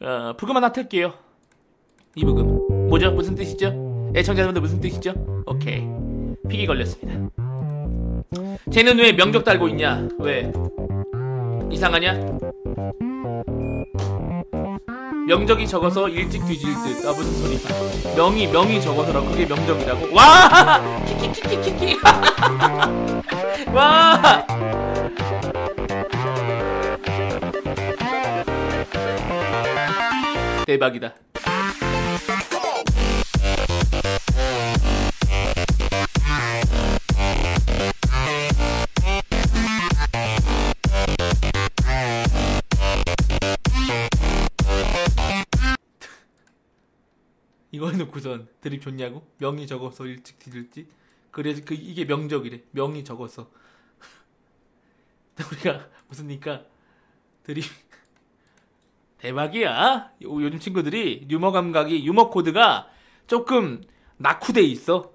어, 부금 하나 틀게요. 이 부금. 뭐죠? 무슨 뜻이죠? 애청자분들 무슨 뜻이죠? 오케이. 픽이 걸렸습니다. 쟤는 왜 명적 달고 있냐? 왜? 이상하냐? 명적이 적어서 일찍 뒤질 듯. 아 무슨 소리야? 명이 명이 적어서라 그게 명적이라고? 와! 키키키키키키. 와! 대박이다. 이거 해놓고선 드립 좋냐고? 명이 적어서 일찍 뒤질지? 그래서 그 이게 명적이래. 명이 적어서. 우리가 무슨니까 드립 대박이야. 요- 요즘 친구들이 유머 감각이 유머 코드가 조금 낙후돼 있어.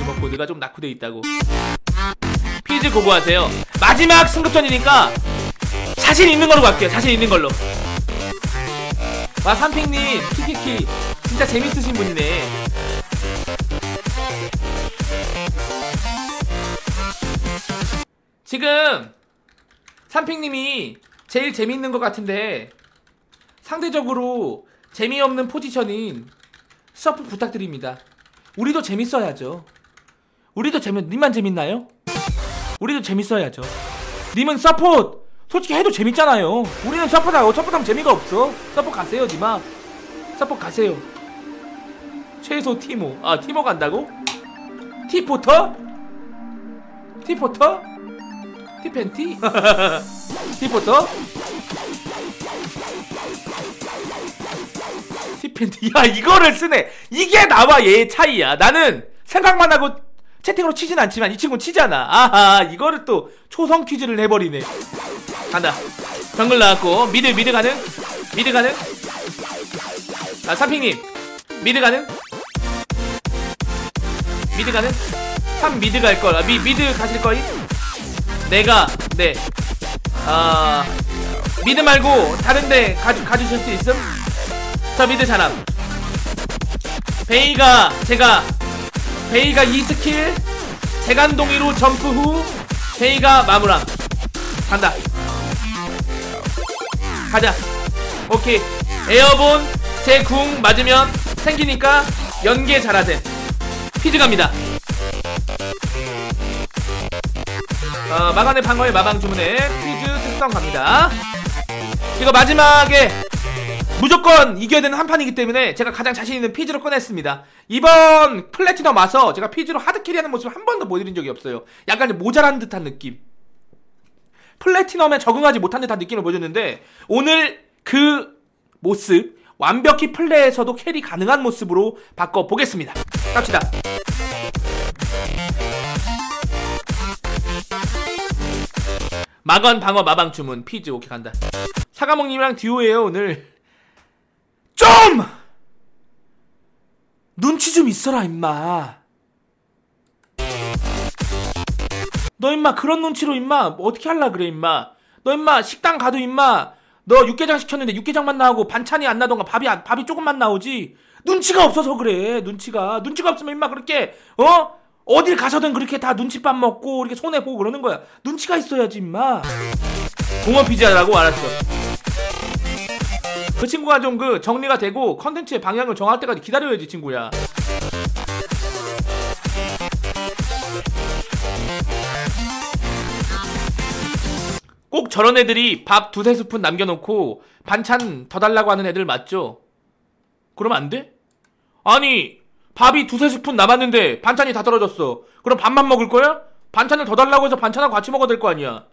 유머 코드가 좀 낙후돼 있다고. 피즈 go go하세요. 마지막 승급전이니까 자신 있는 걸로 갈게요. 자신 있는 걸로. 와 삼핑님 키키키 진짜 재밌으신 분이네. 지금 삼핑님이 제일 재밌는 것 같은데 상대적으로 재미없는 포지션인 support 부탁드립니다. 우리도 재밌어야죠. 우리도 재밌, 님만 재밌나요? 우리도 재밌어야죠. 님은 support! 솔직히 해도 재밌잖아요. 우리는 support하고 support하면 재미가 없어. support 가세요, 님아. support 가세요. 최소 티모. 아, 티모 간다고? 티포터? 티포터? 티팬티? 티포터? 팬티. 야, 이거를 쓰네. 이게 나와 얘의 차이야. 나는 생각만 하고 채팅으로 치진 않지만 이 친구는 치잖아. 아하, 이거를 또 초성 퀴즈를 해버리네. 간다. 정글 나왔고, mid, mid 가는? mid 가는? 아, 삼핑님. 미드 가는? 미드 가는? 3 미드 갈 걸. 아, 미, 미드 가실 거임? 내가, 네. 아, 미드 말고 다른데 가주, 가주실 수 있음? 저 미드 사람. 베이가, 제가, 베이가 2스킬, 재간동이로 점프 후, 베이가 마무랑. 간다. 가자. 오케이. 에어본, 제 궁 맞으면 생기니까 연계 잘하세. 피즈 갑니다. 어, 마간의 방어의 마방 주문에 퀴즈 특성 갑니다. 이거 마지막에 무조건 이겨야 되는 한 판이기 때문에 제가 가장 자신 있는 피즈로 꺼냈습니다. 이번 플래티넘 와서 제가 피즈로 하드캐리하는 모습을 한 번도 보여드린 적이 없어요. 약간 좀 모자란 듯한 느낌. platinum에 적응하지 못한 듯한 느낌을 보여줬는데 오늘 그 모습 완벽히 플레이에서도 carry 가능한 모습으로 바꿔보겠습니다. 갑시다. 마건 방어 마방 주문 피즈 오케이 간다. 사과목님이랑 듀오예요 오늘. 좀 눈치 좀 있어라 임마. 너 임마 그런 눈치로 임마 어떻게 할라 그래 임마. 너 임마 식당 가도 임마 너 육개장 시켰는데 육개장만 나오고 반찬이 안 나던가 밥이 안- 밥이 조금만 나오지. 눈치가 없어서 그래 눈치가 눈치가 없으면 임마 그렇게 어 어딜 가서든 그렇게 다 눈치밥 먹고 이렇게 손해 보고 그러는 거야. 눈치가 있어야지 임마. 공원 피자라고 알았어. 그 친구가 좀 그 정리가 되고 컨텐츠의 방향을 정할 때까지 기다려야지 친구야. 꼭 저런 애들이 밥 두세 스푼 남겨놓고 반찬 더 달라고 하는 애들 맞죠? 그러면 안 돼? 아니 밥이 두세 스푼 남았는데 반찬이 다 떨어졌어. 그럼 밥만 먹을 거야? 반찬을 더 달라고 해서 반찬하고 같이 먹어야 될 거 아니야.